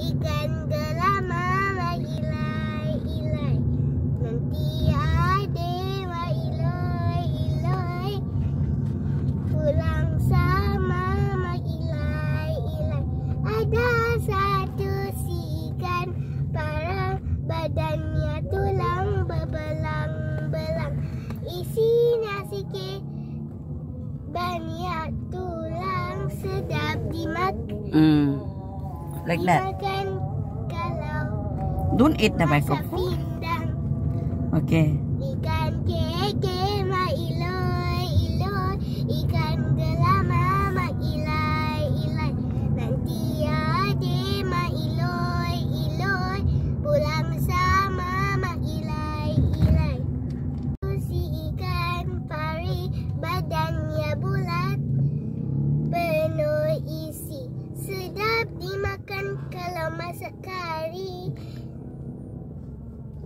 Ikan gelama Wailai ilai Nanti ade Wailai ilai Pulang sama Wailai ilai Ada satu si ikan Parang badannya tulang Berbelang belang Isinya sikit Banyak tulang Sedap dimak hmm. Like that. Don't eat the microphone. Okay.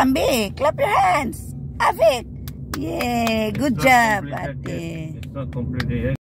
Tambi. Clap your hands. Have it. Yeah, good job, Ate. It's not